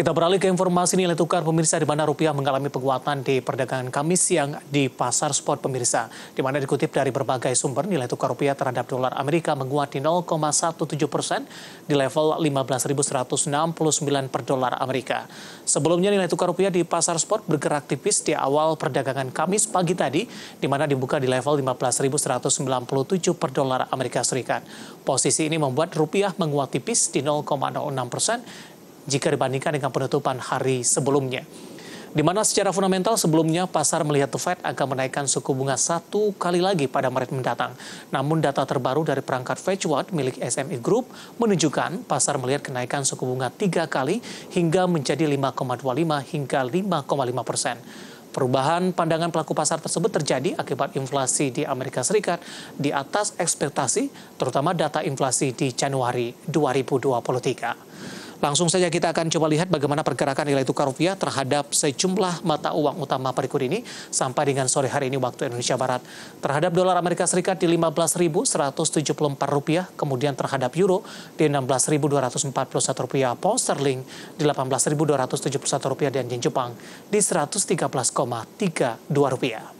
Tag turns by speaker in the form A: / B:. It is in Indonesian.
A: Kita beralih ke informasi nilai tukar pemirsa di mana rupiah mengalami penguatan di perdagangan Kamis siang di pasar spot pemirsa. Di mana dikutip dari berbagai sumber nilai tukar rupiah terhadap dolar Amerika menguat di 0,17 persen di level 15.169 per dolar Amerika. Sebelumnya nilai tukar rupiah di pasar spot bergerak tipis di awal perdagangan Kamis pagi tadi di mana dibuka di level 15.197 per dolar Amerika Serikat. Posisi ini membuat rupiah menguat tipis di 0,06 persen jika dibandingkan dengan penutupan hari sebelumnya. Di mana secara fundamental sebelumnya pasar melihat The Fed akan menaikkan suku bunga satu kali lagi pada Maret mendatang. Namun data terbaru dari perangkat Fedwatch milik SME Group menunjukkan pasar melihat kenaikan suku bunga tiga kali hingga menjadi 5,25 hingga 5,5 persen. Perubahan pandangan pelaku pasar tersebut terjadi akibat inflasi di Amerika Serikat di atas ekspektasi, terutama data inflasi di Januari 2023. Langsung saja kita akan coba lihat bagaimana pergerakan nilai tukar rupiah terhadap sejumlah mata uang utama berikut ini sampai dengan sore hari ini waktu Indonesia Barat. Terhadap dolar Amerika Serikat di 15.174 rupiah, kemudian terhadap euro di 16.241 rupiah, pound sterling di 18.271 rupiah dan yen Jepang di 113,32 rupiah.